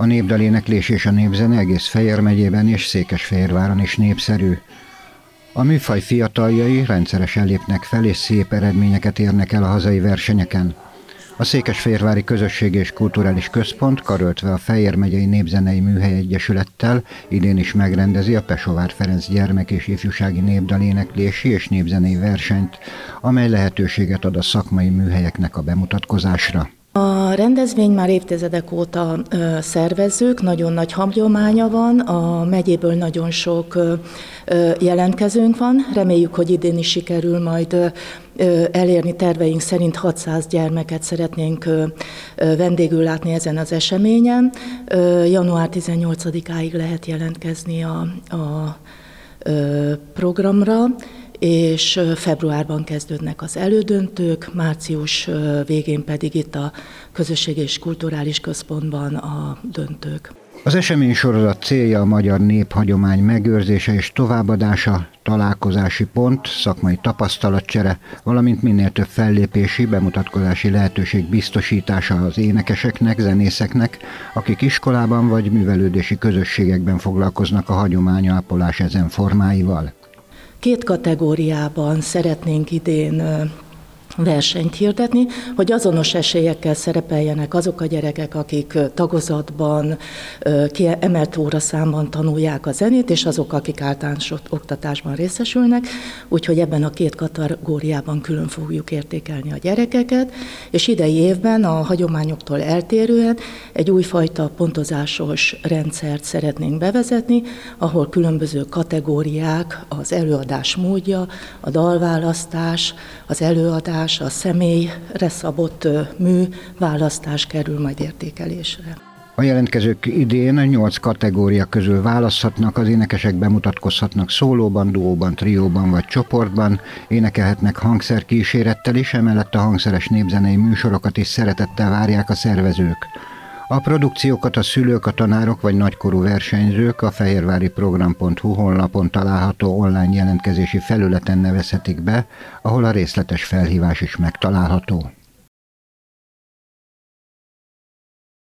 A népdaléneklés és a népzene egész Fejér megyében és Székesfehérváron is népszerű. A műfaj fiataljai rendszeresen lépnek fel és szép eredményeket érnek el a hazai versenyeken. A Székesfehérvári Közösség és Kulturális Központ karöltve a Fejér megyei Népzenei Műhely Egyesülettel idén is megrendezi a Pesovár Ferenc gyermek és ifjúsági népdaléneklési és népzenei versenyt, amely lehetőséget ad a szakmai műhelyeknek a bemutatkozásra. A rendezvény már évtizedek óta szervezzük, nagyon nagy hagyománya van, a megyéből nagyon sok jelentkezőnk van, reméljük, hogy idén is sikerül majd elérni terveink szerint 600 gyermeket szeretnénk vendégül látni ezen az eseményen. Január 18-áig lehet jelentkezni a, a programra, és februárban kezdődnek az elődöntők, március végén pedig itt a Közösség és Kulturális Központban a döntők. Az esemény sorozat célja a magyar néphagyomány megőrzése és továbbadása, találkozási pont, szakmai tapasztalatcsere, valamint minél több fellépési, bemutatkozási lehetőség biztosítása az énekeseknek, zenészeknek, akik iskolában vagy művelődési közösségekben foglalkoznak a hagyományápolás ezen formáival. Két kategóriában szeretnénk idén versenyt hirdetni, hogy azonos esélyekkel szerepeljenek azok a gyerekek, akik tagozatban, emelt óraszámban tanulják a zenét, és azok, akik általános oktatásban részesülnek, úgyhogy ebben a két kategóriában külön fogjuk értékelni a gyerekeket, és idei évben a hagyományoktól eltérően egy újfajta pontozásos rendszert szeretnénk bevezetni, ahol különböző kategóriák, az előadás módja, a dalválasztás, az előadás, választás, a személyre szabott mű választás kerül majd értékelésre. A jelentkezők idén nyolc kategória közül választhatnak, az énekesek bemutatkozhatnak szólóban, duóban, trióban vagy csoportban, énekelhetnek hangszerkísérettel is, emellett a hangszeres népzenei műsorokat is szeretettel várják a szervezők. A produkciókat a szülők, a tanárok vagy nagykorú versenyzők a fehérvári program.hu honlapon található online jelentkezési felületen nevezhetik be, ahol a részletes felhívás is megtalálható.